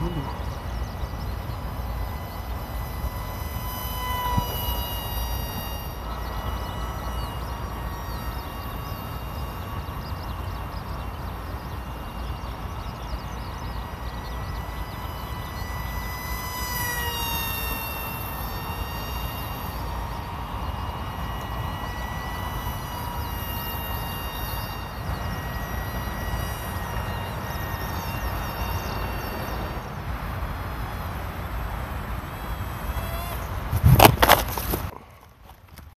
Uhum.